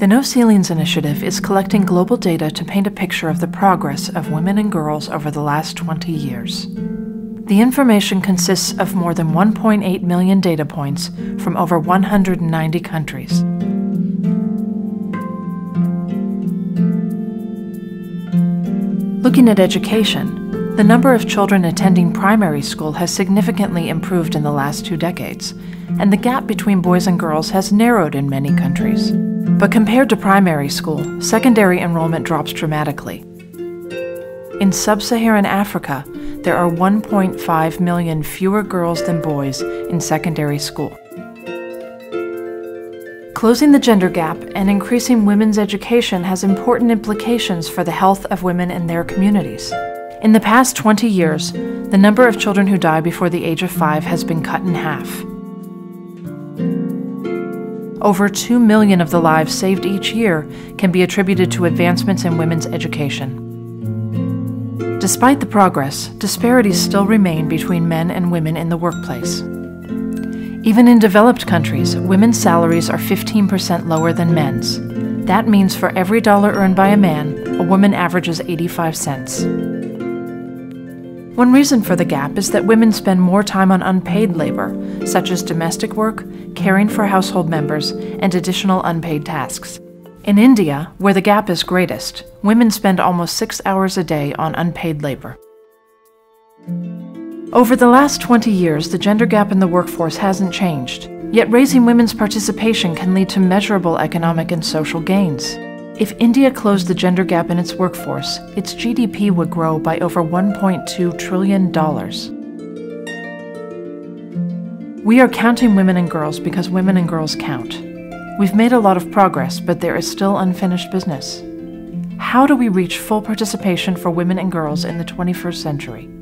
The No Ceilings Initiative is collecting global data to paint a picture of the progress of women and girls over the last 20 years. The information consists of more than 1.8 million data points from over 190 countries. Looking at education, the number of children attending primary school has significantly improved in the last two decades, and the gap between boys and girls has narrowed in many countries. But compared to primary school, secondary enrollment drops dramatically. In sub Saharan Africa, there are 1.5 million fewer girls than boys in secondary school. Closing the gender gap and increasing women's education has important implications for the health of women and their communities. In the past 20 years, the number of children who die before the age of five has been cut in half. Over 2 million of the lives saved each year can be attributed to advancements in women's education. Despite the progress, disparities still remain between men and women in the workplace. Even in developed countries, women's salaries are 15% lower than men's. That means for every dollar earned by a man, a woman averages 85 cents. One reason for the gap is that women spend more time on unpaid labor, such as domestic work, caring for household members, and additional unpaid tasks. In India, where the gap is greatest, women spend almost six hours a day on unpaid labor. Over the last 20 years, the gender gap in the workforce hasn't changed, yet raising women's participation can lead to measurable economic and social gains. If India closed the gender gap in its workforce, its GDP would grow by over $1.2 trillion. We are counting women and girls because women and girls count. We've made a lot of progress, but there is still unfinished business. How do we reach full participation for women and girls in the 21st century?